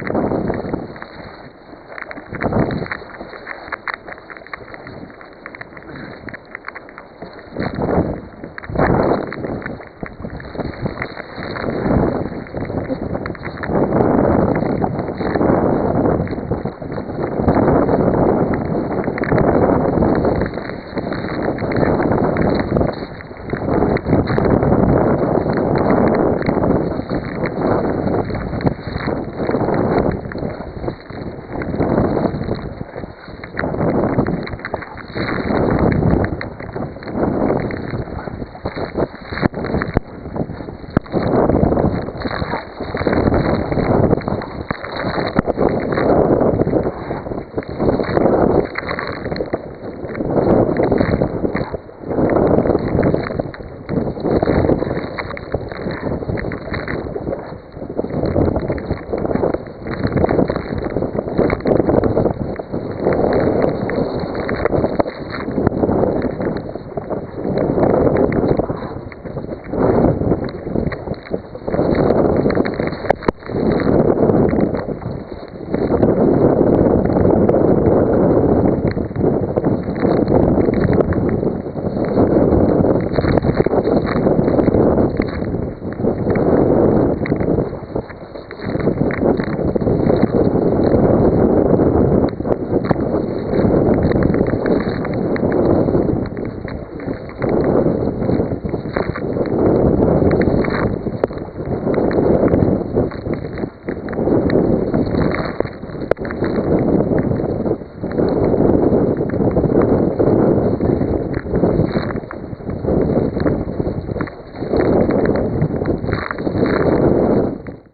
you.